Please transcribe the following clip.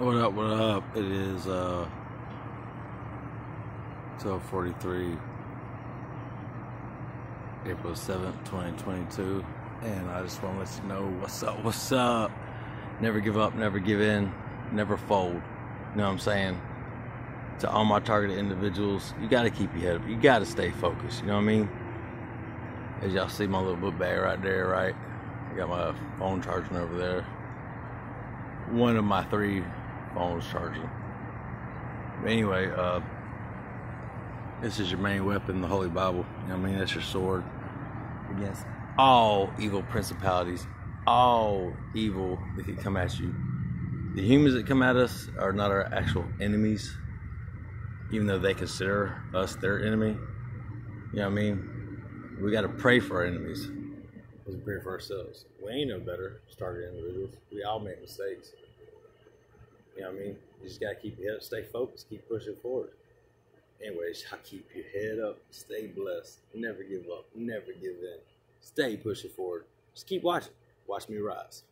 What up, what up? It is uh 1243 April 7th, 2022. And I just want to let you know what's up, what's up. Never give up, never give in, never fold. You know what I'm saying? To all my targeted individuals, you got to keep your head up. You got to stay focused. You know what I mean? As y'all see my little book bag right there, right? I got my phone charging over there. One of my three phones charging. But anyway, uh, this is your main weapon, the Holy Bible. You know I mean? That's your sword against all evil principalities, all evil that can come at you. The humans that come at us are not our actual enemies, even though they consider us their enemy. You know what I mean? We got to pray for our enemies. We pray for ourselves. We ain't no better as targeted individuals. We all make mistakes. You know what I mean? You just gotta keep your head up, stay focused, keep pushing forward. Anyways, y'all keep your head up, stay blessed, never give up, never give in. Stay pushing forward. Just keep watching. Watch me rise.